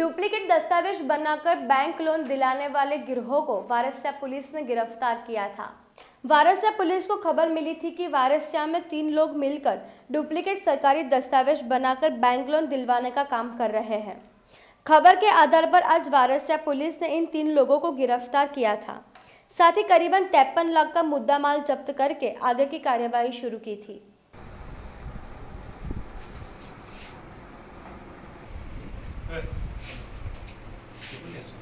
Duplicate दस्तावेज़ बनाकर bank loan दिलाने वाले गिरोह को वारसिया पुलिस ने गिरफ़्तार किया था। वारसिया पुलिस को खबर मिली थी कि वारसिया में तीन लोग मिलकर डुप्लीकेट सरकारी दस्तावेज़ बनाकर बैंक लोन दिलवाने का काम कर रहे हैं। खबर के आधार पर आज वारसिया पुलिस ने इन तीन लोगों को गिरफ़्तार किया था। साथ ही करीबन तेपन लाख का मुद्दा माल जब्त करके आगे की कार्यवाही शुरू की थी। Hey. eso.